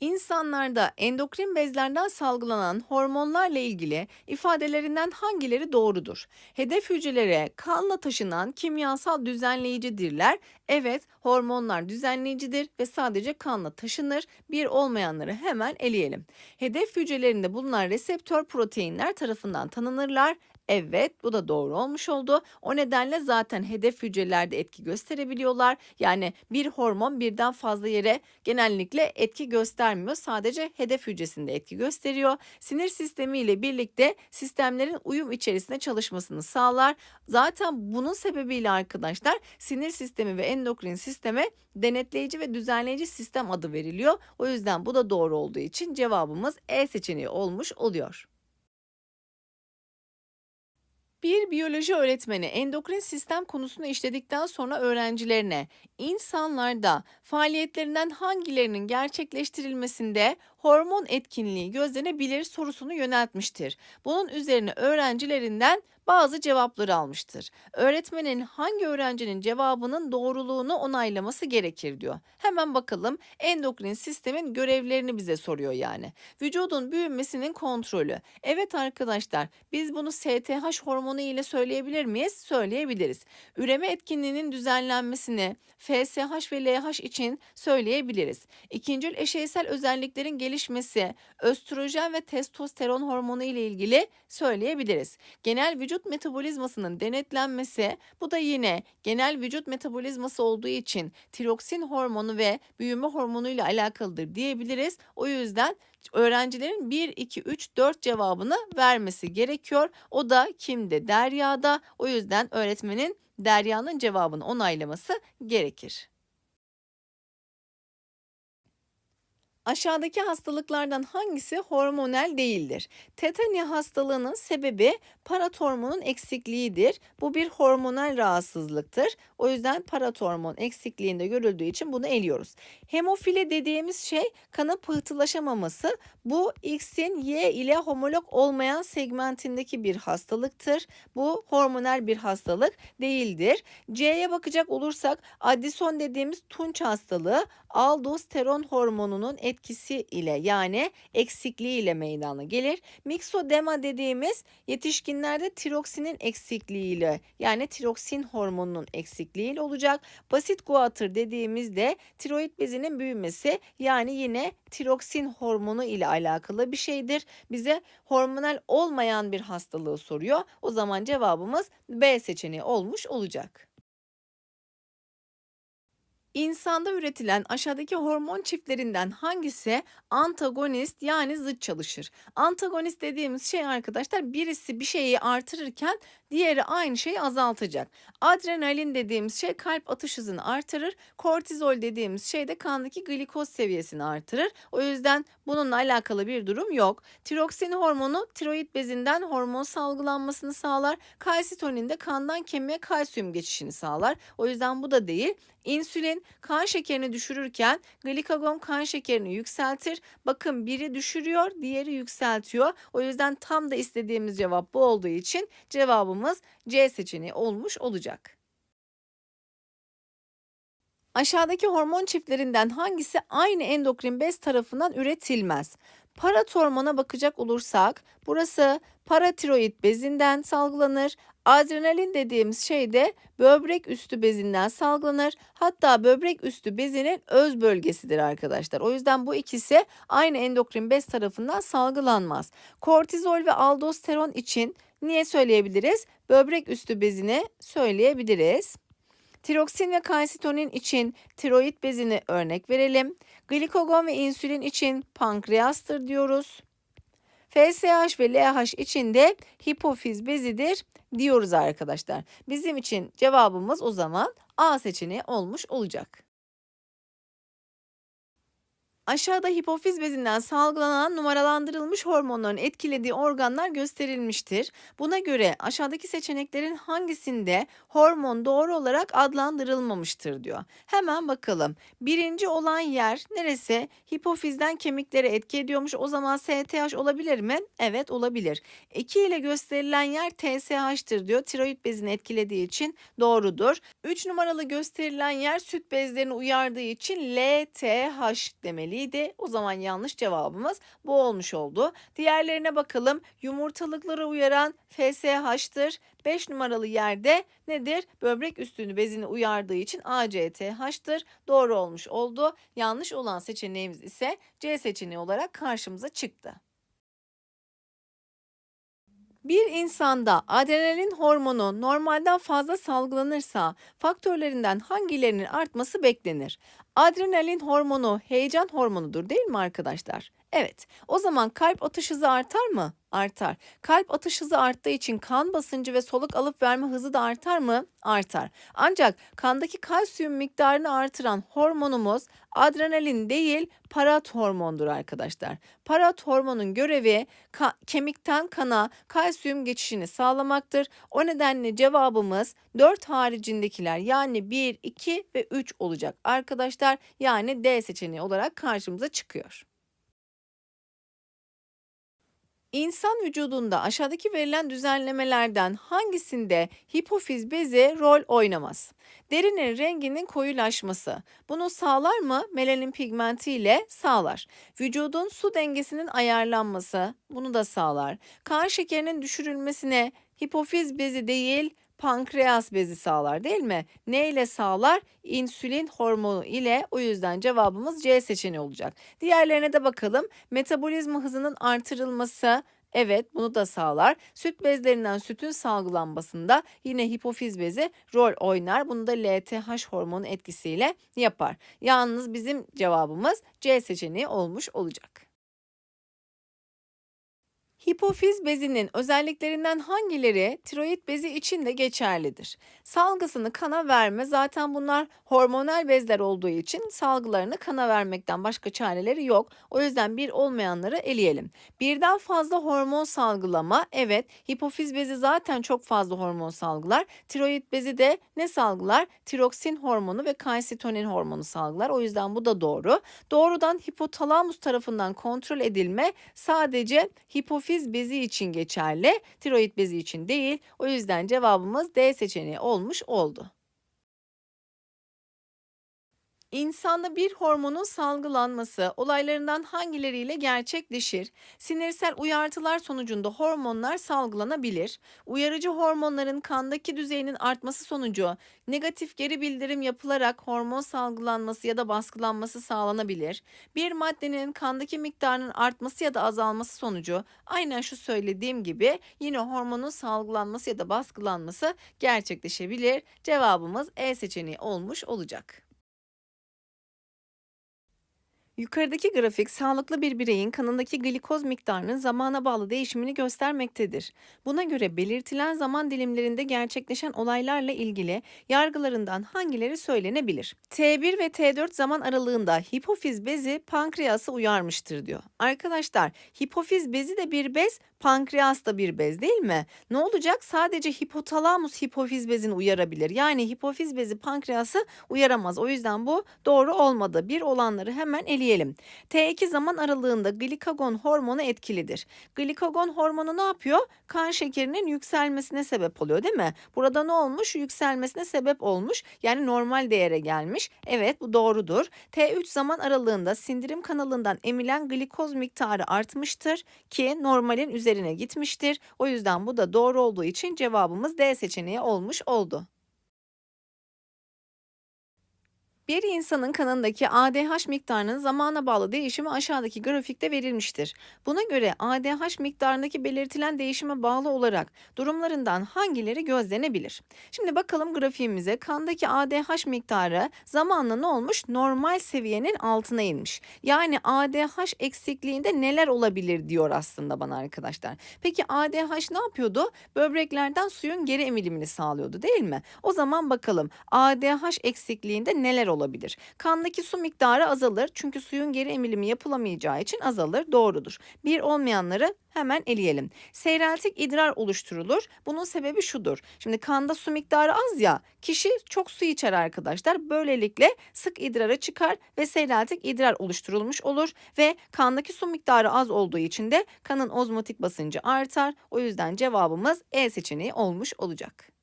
İnsanlarda endokrin bezlerden salgılanan hormonlarla ilgili ifadelerinden hangileri doğrudur? Hedef hücrelere kanla taşınan kimyasal düzenleyicidirler. Evet, hormonlar düzenleyicidir ve sadece kanla taşınır. Bir olmayanları hemen eleyelim. Hedef hücrelerinde bulunan reseptör proteinler tarafından tanınırlar. Evet, bu da doğru olmuş oldu. O nedenle zaten hedef hücrelerde etki gösterebiliyorlar. Yani bir hormon birden fazla yere genellikle etki göstermiyor. Sadece hedef hücresinde etki gösteriyor. Sinir sistemi ile birlikte sistemlerin uyum içerisinde çalışmasını sağlar. Zaten bunun sebebiyle arkadaşlar sinir sistemi ve endokrin sisteme denetleyici ve düzenleyici sistem adı veriliyor. O yüzden bu da doğru olduğu için cevabımız E seçeneği olmuş oluyor. Bir biyoloji öğretmeni endokrin sistem konusunu işledikten sonra öğrencilerine insanlarda faaliyetlerinden hangilerinin gerçekleştirilmesinde hormon etkinliği gözlenebilir sorusunu yöneltmiştir. Bunun üzerine öğrencilerinden bazı cevapları almıştır. Öğretmenin hangi öğrencinin cevabının doğruluğunu onaylaması gerekir diyor. Hemen bakalım endokrin sistemin görevlerini bize soruyor yani. Vücudun büyümesinin kontrolü. Evet arkadaşlar biz bunu STH hormonu ile söyleyebilir miyiz? Söyleyebiliriz. Üreme etkinliğinin düzenlenmesini FSH ve LH için söyleyebiliriz. İkincil eşeysel özelliklerin gelişmesi, östrojen ve testosteron hormonu ile ilgili söyleyebiliriz. Genel vücut vücut metabolizmasının denetlenmesi bu da yine genel vücut metabolizması olduğu için tiroksin hormonu ve büyüme hormonu ile alakalıdır diyebiliriz. O yüzden öğrencilerin 1, 2, 3, 4 cevabını vermesi gerekiyor. O da kimde? Derya'da. O yüzden öğretmenin Derya'nın cevabını onaylaması gerekir. Aşağıdaki hastalıklardan hangisi hormonal değildir? Tetanya hastalığının sebebi paratormonun eksikliğidir. Bu bir hormonal rahatsızlıktır. O yüzden paratormon eksikliğinde görüldüğü için bunu eliyoruz. Hemofili dediğimiz şey kanın pıhtılaşamaması. Bu X'in Y ile homolog olmayan segmentindeki bir hastalıktır. Bu hormonal bir hastalık değildir. C'ye bakacak olursak addison dediğimiz tunç hastalığı aldosteron hormonunun etkisidir etkisi ile yani eksikliği ile meydana gelir. Miksodema dediğimiz yetişkinlerde tiroksinin eksikliğiyle yani tiroksin hormonunun eksikliğiyle olacak. Basit guatr dediğimizde tiroid bezinin büyümesi yani yine tiroksin hormonu ile alakalı bir şeydir. Bize hormonal olmayan bir hastalığı soruyor. O zaman cevabımız B seçeneği olmuş olacak. İnsanda üretilen aşağıdaki hormon çiftlerinden hangisi antagonist yani zıt çalışır? Antagonist dediğimiz şey arkadaşlar birisi bir şeyi artırırken diğeri aynı şeyi azaltacak. Adrenalin dediğimiz şey kalp atış hızını artırır. Kortizol dediğimiz şey de kandaki glikoz seviyesini artırır. O yüzden bununla alakalı bir durum yok. Tiroksin hormonu tiroid bezinden hormon salgılanmasını sağlar. Kalsitonin de kandan kemiğe kalsiyum geçişini sağlar. O yüzden bu da değil. İnsülin kan şekerini düşürürken glikagon kan şekerini yükseltir. Bakın biri düşürüyor, diğeri yükseltiyor. O yüzden tam da istediğimiz cevap bu olduğu için cevabımız C seçeneği olmuş olacak. Aşağıdaki hormon çiftlerinden hangisi aynı endokrin bez tarafından üretilmez? Paratormona bakacak olursak burası paratiroid bezinden salgılanır. Adrenalin dediğimiz şey de böbrek üstü bezinden salgılanır. Hatta böbrek üstü bezinin öz bölgesidir arkadaşlar. O yüzden bu ikisi aynı endokrin bez tarafından salgılanmaz. Kortizol ve aldosteron için niye söyleyebiliriz? Böbrek üstü bezini söyleyebiliriz. Tiroksin ve kalsitonin için tiroid bezini örnek verelim. Glikogon ve insülin için pankreastır diyoruz. FSH ve LH için de hipofiz bezidir diyoruz arkadaşlar. Bizim için cevabımız o zaman A seçeneği olmuş olacak. Aşağıda hipofiz bezinden salgılanan numaralandırılmış hormonların etkilediği organlar gösterilmiştir. Buna göre aşağıdaki seçeneklerin hangisinde hormon doğru olarak adlandırılmamıştır diyor. Hemen bakalım. Birinci olan yer neresi? Hipofizden kemiklere etki ediyormuş. O zaman STH olabilir mi? Evet olabilir. 2 ile gösterilen yer TSH'tır diyor. Tiroid bezini etkilediği için doğrudur. 3 numaralı gösterilen yer süt bezlerini uyardığı için LTH demeli belliydi. O zaman yanlış cevabımız bu olmuş oldu. Diğerlerine bakalım. Yumurtalıkları uyaran FSH'tır. 5 numaralı yerde nedir? Böbrek üstünü bezini uyardığı için ACTH'tır. Doğru olmuş oldu. Yanlış olan seçeneğimiz ise C seçeneği olarak karşımıza çıktı. Bir insanda adrenalin hormonu normalden fazla salgılanırsa faktörlerinden hangilerinin artması beklenir? Adrenalin hormonu heyecan hormonudur değil mi arkadaşlar? Evet. O zaman kalp atış hızı artar mı? Artar. Kalp atış hızı arttığı için kan basıncı ve soluk alıp verme hızı da artar mı? Artar. Ancak kandaki kalsiyum miktarını artıran hormonumuz adrenalin değil parat hormondur arkadaşlar. Parat hormonun görevi ka kemikten kana kalsiyum geçişini sağlamaktır. O nedenle cevabımız 4 haricindekiler yani 1, 2 ve 3 olacak arkadaşlar. Yani D seçeneği olarak karşımıza çıkıyor. İnsan vücudunda aşağıdaki verilen düzenlemelerden hangisinde hipofiz bezi rol oynamaz? Derinin renginin koyulaşması. Bunu sağlar mı? Melanin pigmenti ile sağlar. Vücudun su dengesinin ayarlanması. Bunu da sağlar. Kan şekerinin düşürülmesine hipofiz bezi değil, pankreas bezi sağlar değil mi? Ne ile sağlar? İnsülin hormonu ile o yüzden cevabımız C seçeneği olacak. Diğerlerine de bakalım. Metabolizma hızının artırılması, Evet bunu da sağlar. Süt bezlerinden sütün salgılanmasında yine hipofiz bezi rol oynar. Bunu da LTH hormonu etkisiyle yapar. Yalnız bizim cevabımız C seçeneği olmuş olacak. Hipofiz bezinin özelliklerinden hangileri tiroid bezi için de geçerlidir? Salgısını kana verme zaten bunlar hormonal bezler olduğu için salgılarını kana vermekten başka çareleri yok. O yüzden bir olmayanları eleyelim. Birden fazla hormon salgılama evet hipofiz bezi zaten çok fazla hormon salgılar. Tiroid bezi de ne salgılar? Tiroksin hormonu ve kalsitonin hormonu salgılar. O yüzden bu da doğru. Doğrudan hipotalamus tarafından kontrol edilme sadece hipofiz hipofiz bezi için geçerli, tiroid bezi için değil. O yüzden cevabımız D seçeneği olmuş oldu. İnsanda bir hormonun salgılanması olaylarından hangileriyle gerçekleşir? Sinirsel uyartılar sonucunda hormonlar salgılanabilir. Uyarıcı hormonların kandaki düzeyinin artması sonucu negatif geri bildirim yapılarak hormon salgılanması ya da baskılanması sağlanabilir. Bir maddenin kandaki miktarının artması ya da azalması sonucu aynen şu söylediğim gibi yine hormonun salgılanması ya da baskılanması gerçekleşebilir. Cevabımız E seçeneği olmuş olacak. Yukarıdaki grafik sağlıklı bir bireyin kanındaki glikoz miktarının zamana bağlı değişimini göstermektedir. Buna göre belirtilen zaman dilimlerinde gerçekleşen olaylarla ilgili yargılarından hangileri söylenebilir? T1 ve T4 zaman aralığında hipofiz bezi pankreası uyarmıştır diyor. Arkadaşlar hipofiz bezi de bir bez, pankreas da bir bez değil mi? Ne olacak? Sadece hipotalamus hipofiz bezini uyarabilir. Yani hipofiz bezi pankreası uyaramaz. O yüzden bu doğru olmadı. Bir olanları hemen eleyelim. T2 zaman aralığında glikagon hormonu etkilidir. Glikagon hormonu ne yapıyor? Kan şekerinin yükselmesine sebep oluyor değil mi? Burada ne olmuş? Yükselmesine sebep olmuş. Yani normal değere gelmiş. Evet bu doğrudur. T3 zaman aralığında sindirim kanalından emilen glikoz miktarı artmıştır ki normalin üzerinde üzerine gitmiştir. O yüzden bu da doğru olduğu için cevabımız D seçeneği olmuş oldu. Bir insanın kanındaki ADH miktarının zamana bağlı değişimi aşağıdaki grafikte verilmiştir. Buna göre ADH miktarındaki belirtilen değişime bağlı olarak durumlarından hangileri gözlenebilir? Şimdi bakalım grafiğimize kandaki ADH miktarı zamanla ne olmuş? Normal seviyenin altına inmiş. Yani ADH eksikliğinde neler olabilir diyor aslında bana arkadaşlar. Peki ADH ne yapıyordu? Böbreklerden suyun geri emilimini sağlıyordu değil mi? O zaman bakalım ADH eksikliğinde neler olabilir? Olabilir. Kandaki su miktarı azalır çünkü suyun geri emilimi yapılamayacağı için azalır. Doğrudur. Bir olmayanları hemen eleyelim. Seyreltik idrar oluşturulur. Bunun sebebi şudur. Şimdi kanda su miktarı az ya kişi çok su içer arkadaşlar. Böylelikle sık idrara çıkar ve seyreltik idrar oluşturulmuş olur ve kandaki su miktarı az olduğu için de kanın ozmotik basıncı artar. O yüzden cevabımız E seçeneği olmuş olacak.